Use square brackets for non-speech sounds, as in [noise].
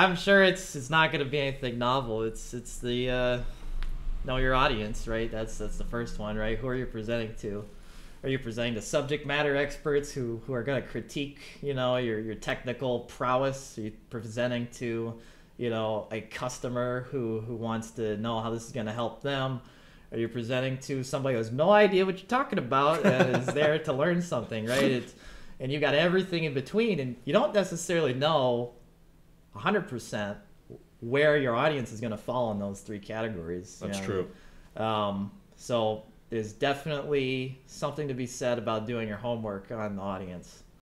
I'm sure it's it's not going to be anything novel. It's it's the uh, know your audience, right? That's that's the first one, right? Who are you presenting to? Are you presenting to subject matter experts who, who are going to critique, you know, your, your technical prowess? Are you presenting to, you know, a customer who, who wants to know how this is going to help them? Are you presenting to somebody who has no idea what you're talking about and is [laughs] there to learn something, right? It's, and you've got everything in between, and you don't necessarily know 100% where your audience is going to fall in those three categories. That's you know? true. Um, so there's definitely something to be said about doing your homework on the audience.